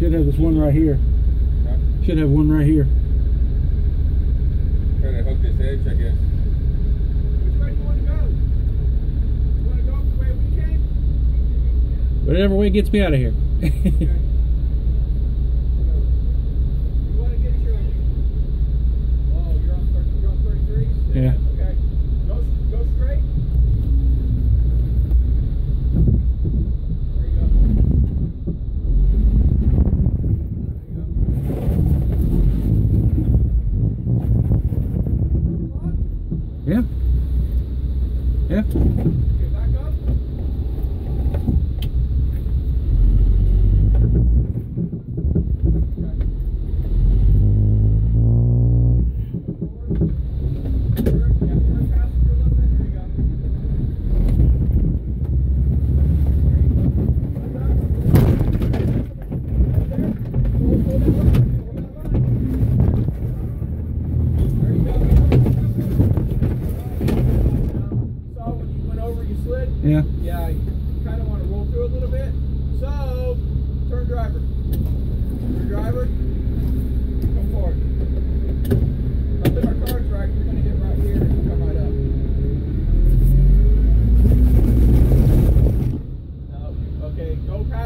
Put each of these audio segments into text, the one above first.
Should have this one right here. Huh? Should have one right here. Trying to hook this edge, I guess. Which way do you want to go? You want to go the way we came? Whatever way gets me out of here. Okay. É?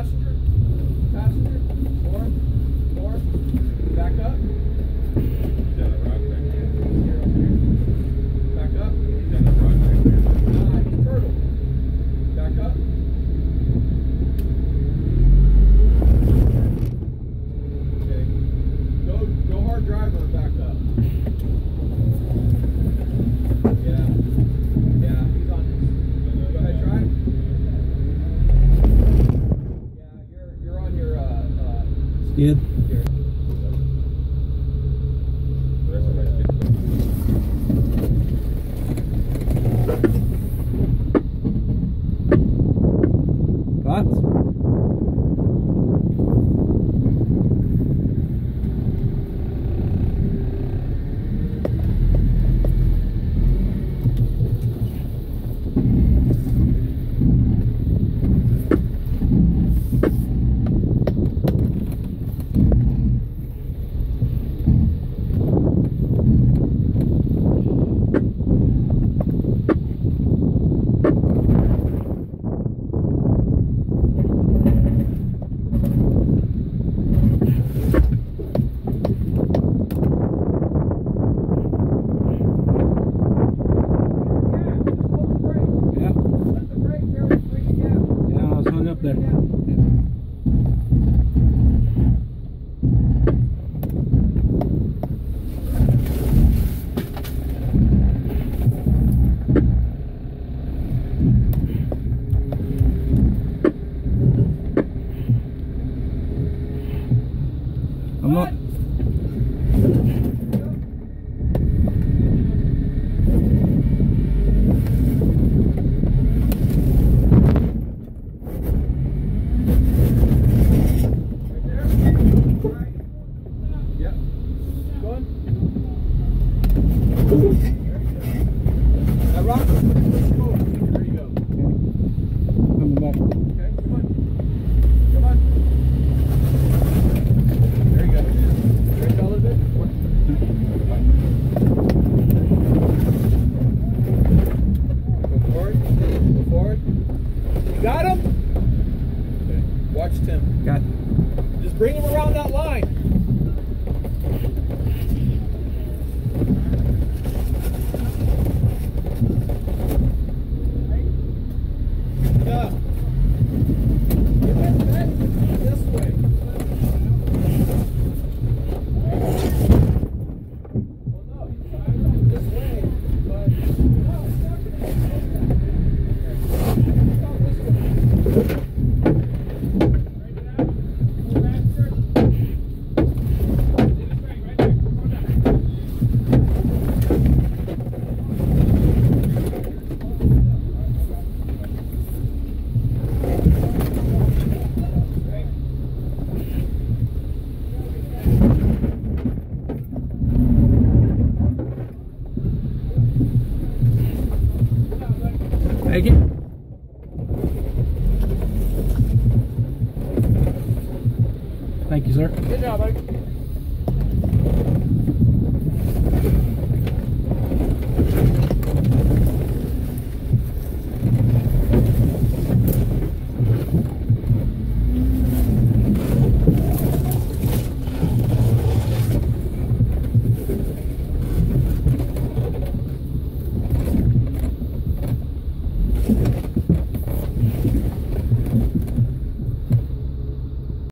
Passenger. Passenger. More. More. Back up. كده I was hung up there. I'm not. Right there. Right. Yep. Going. There you go. Now rock. Push it forward. There you go. Coming back. Okay, come on. Come on. There you go. Drink a little bit. Come on. Go forward. Go forward. You got him? Okay. Watch Tim. Got. Just bring him around that line. Yeah. Get back this way. Well, no, he's driving this way, but no, it's not gonna. Okay. Come this way. Take it. Thank you, sir. Good job, buddy.